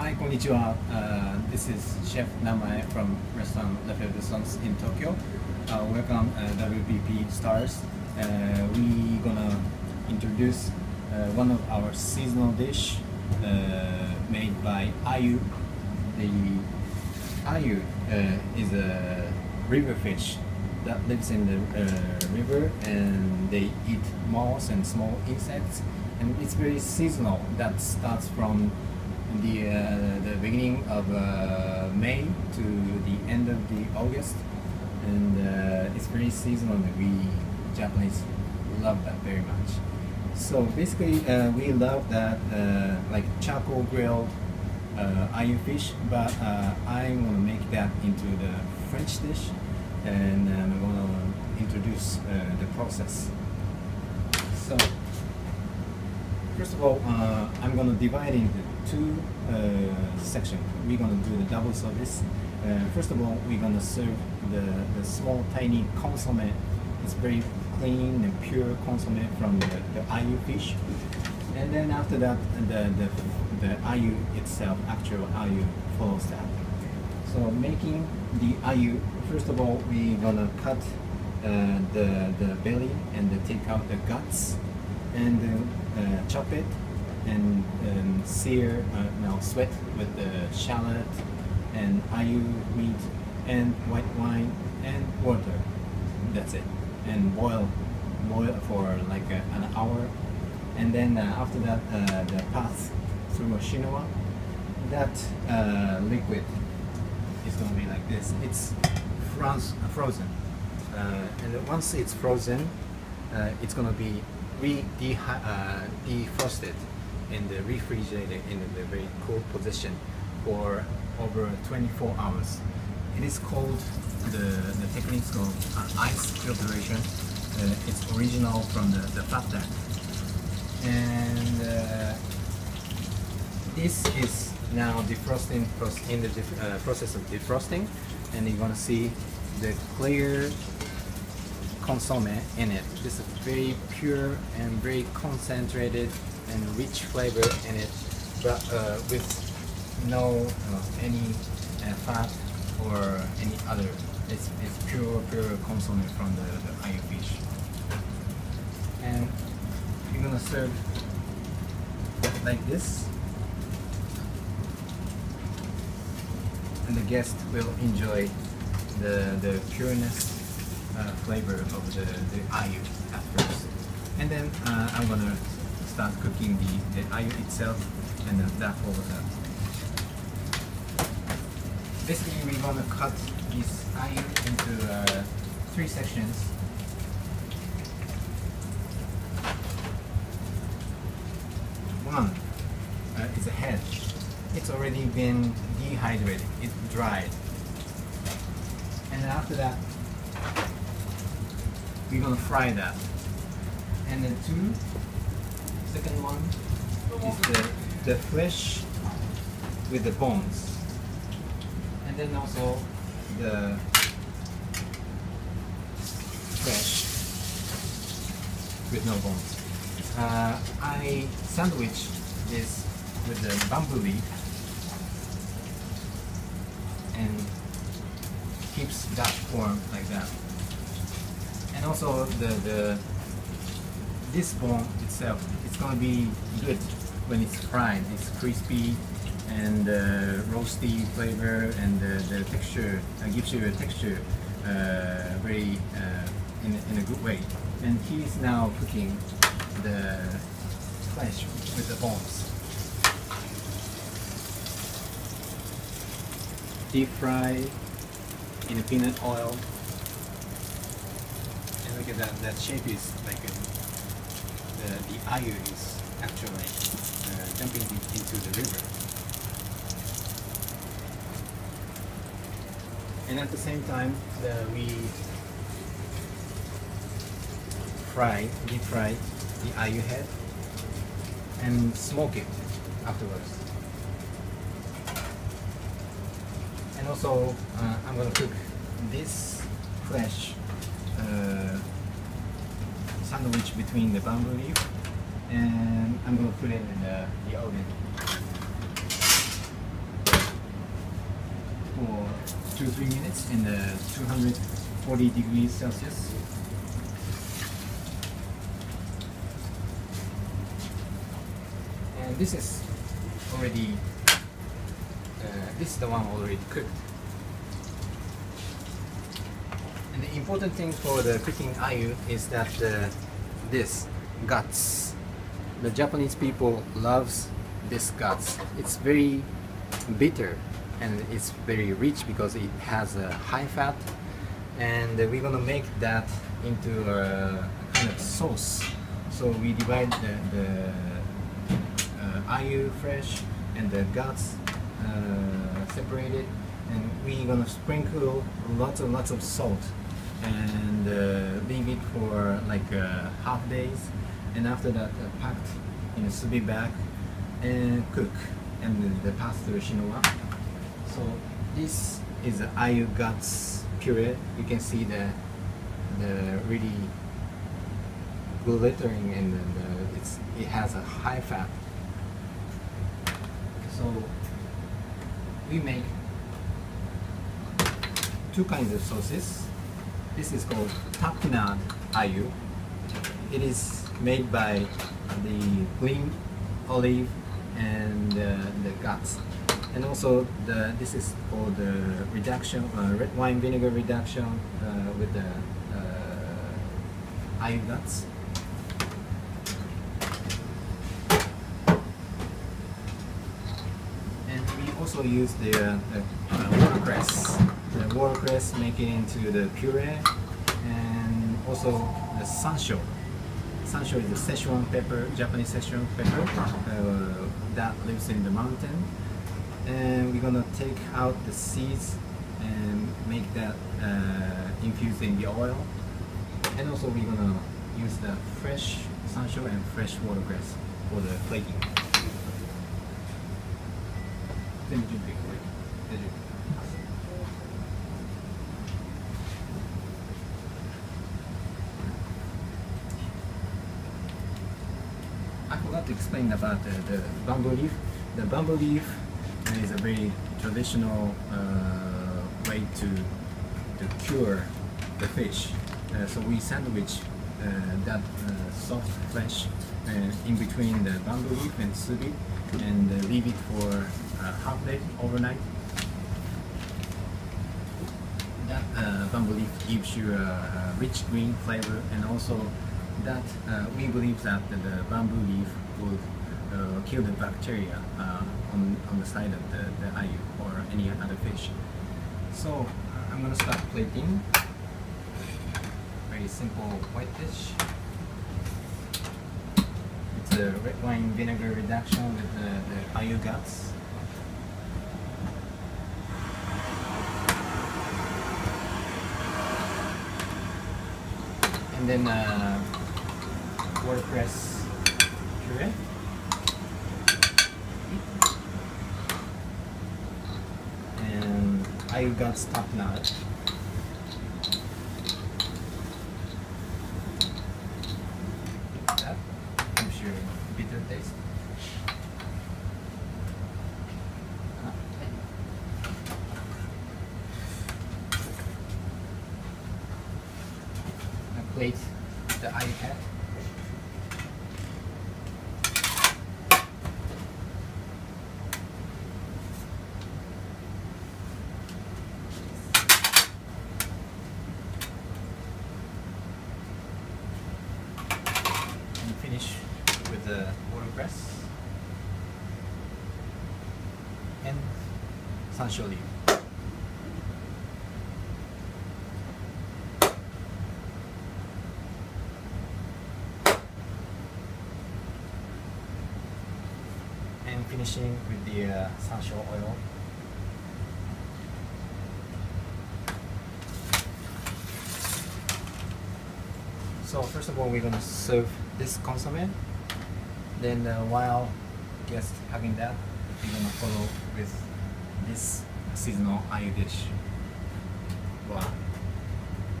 Hi, konnichiwa. Uh, this is Chef Namae from restaurant L'Effervescence in Tokyo. Uh, welcome uh, WBP stars. Uh, we gonna introduce uh, one of our seasonal dish uh, made by Ayu. The Ayu uh, is a river fish that lives in the river and they eat moss and small insects and it's very seasonal that starts from the uh, the beginning of uh, May to the end of the August and uh, it's very seasonal we Japanese love that very much so basically uh, we love that uh, like charcoal grilled uh, ayu fish but I want to make that into the French dish and I'm gonna introduce the process. So, first of all, uh, I'm going to divide into two uh, sections. We're going to do the double service. Uh, first of all, we're going to serve the, the small, tiny consomme. It's very clean and pure consomme from the, ayu fish. And then after that, the, the, the ayu itself, actual ayu, follows that. So making the ayu, first of all, we're gonna cut uh, the, the belly and take out the guts and uh, chop it and um, sear, uh, no, sweat with the shallot and ayu meat and white wine and water. That's it. And boil, boil for like a, an hour. And then uh, after that, uh, the pass through a. That uh, liquid is going to be like this. It's froze, frozen. Uh, and once it's frozen, uh, it's going to be defrosted and uh, refrigerated in a very cool position for over 24 hours. It is called, the, the technique is called uh, ice filtration. Uh, it's original from the, the Fat Duck. And uh, this is now defrosting in the def- uh, process of defrosting and you're gonna see the clear consomme in it. This is very pure and very concentrated and rich flavor in it but uh, with no uh, any uh, fat or any other. It's, it's pure pure consomme from the, the ayu fish and you're gonna serve like this. And the guest will enjoy the, the pureness uh, flavor of the, the ayu at first. And then uh, I'm gonna start cooking the, the ayu itself and then that follows up. Basically we're gonna cut this ayu into uh, three sections. One uh, is a head. It's already been dehydrated. It's dried. And after that, we're gonna fry that. And then two, second one is the, the flesh with the bones. And then also the flesh with no bones. Uh, I sandwich this with the bamboo leaf and keeps that form like that. And also the, the this bone itself, it's gonna be good when it's fried. It's crispy and uh, roasty flavor and the, the texture uh, gives you a texture uh, very uh, in, in a good way. And he's now cooking the flesh with the bones. Deep fry in a peanut oil. At that, that shape is like a, the, the ayu is actually uh, jumping in- into the river. And at the same time, the, we fry, deep fry the ayu head and smoke it afterwards. And also, uh, I'm gonna cook this flesh uh, Sandwich between the bamboo leaf and I'm gonna put it in the, the oven for two three minutes in the 240 degrees Celsius. And this is already uh, this is the one already cooked. And the important thing for the cooking ayu is that uh, this guts. The Japanese people loves this guts. It's very bitter and it's very rich because it has a high fat and we're gonna make that into a kind of sauce. So we divide the, the uh, ayu fresh and the guts uh, separated and we're gonna sprinkle lots and lots of salt and uh, leave it for like uh, half days and after that uh, packed in a sous bag and cook and the pass through chinois. So this is the ayu guts puree. You can see the the really glittering and the, it's it has a high fat. So we make two kinds of sauces. This is called tapenade ayu. It is made by the green olive and uh, the guts. And also the this is called the reduction uh, red wine vinegar reduction uh, with the uh, ayu guts. And we also use the, uh, the uh, watercress. The watercress make it into the puree and also the sansho. Sansho is a Szechuan pepper, Japanese Szechuan pepper uh, that lives in the mountain. And we're gonna take out the seeds and make that uh, infused in the oil. And also we're gonna use the fresh sansho and fresh watercress for the flaking. I forgot to explain about the, the bamboo leaf. The bamboo leaf is a very traditional uh, way to, to cure the fish. Uh, so we sandwich uh, that uh, soft flesh uh, in between the bamboo leaf and subi and uh, leave it for half day overnight. That bamboo leaf gives you a, a rich green flavor and also that uh, we believe that the, bamboo leaf will uh, kill the bacteria uh, on, on the side of the, the ayu or any other fish. So uh, I'm gonna start plating. Very simple white dish. It's a red wine vinegar reduction with the, the ayu guts. And then uh, watercress puree. And I got stuck now. That gives you bitter taste. I plate the eye hat. and finish with the watercress and sansho leaf. And finishing with the uh, sansho oil. So first of all, we're gonna serve this consomme. Then uh, while guests having that, we're gonna follow with this seasonal ayu dish. Wow.